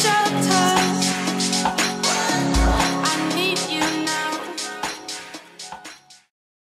shelter.